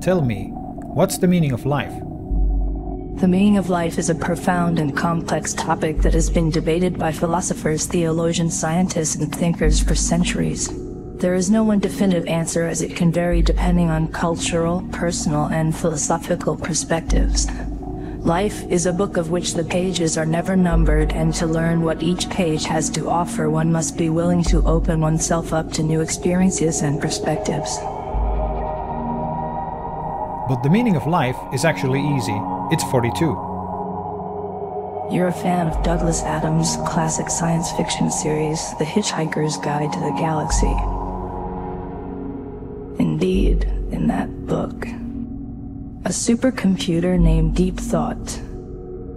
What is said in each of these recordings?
Tell me, what's the meaning of life? The meaning of life is a profound and complex topic that has been debated by philosophers, theologians, scientists, and thinkers for centuries. There is no one definitive answer as it can vary depending on cultural, personal, and philosophical perspectives. Life is a book of which the pages are never numbered, and to learn what each page has to offer, one must be willing to open oneself up to new experiences and perspectives. But the meaning of life is actually easy. It's 42. You're a fan of Douglas Adams' classic science fiction series, The Hitchhiker's Guide to the Galaxy. Indeed, in that book, a supercomputer named Deep Thought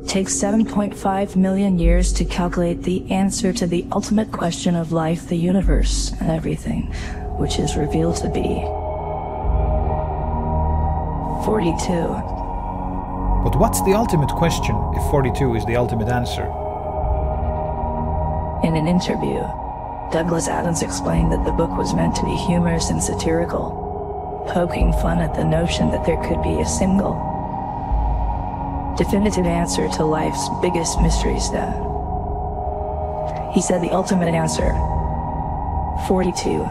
takes 7.5 million years to calculate the answer to the ultimate question of life, the universe, and everything, which is revealed to be 42. But what's the ultimate question if 42 is the ultimate answer? In an interview, Douglas Adams explained that the book was meant to be humorous and satirical, poking fun at the notion that there could be a single, definitive answer to life's biggest mysteries, though. He said the ultimate answer, 42,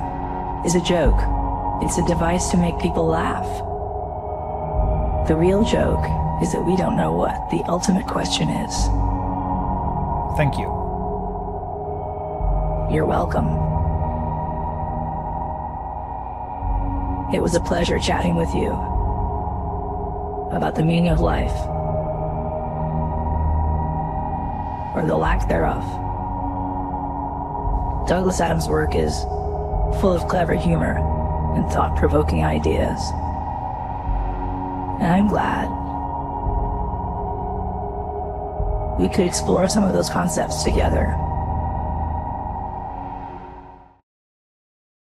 is a joke. It's a device to make people laugh. The real joke is that we don't know what the ultimate question is. Thank you. You're welcome. It was a pleasure chatting with you about the meaning of life, or the lack thereof. Douglas Adams' work is full of clever humor and thought provoking ideas. And I'm glad we could explore some of those concepts together.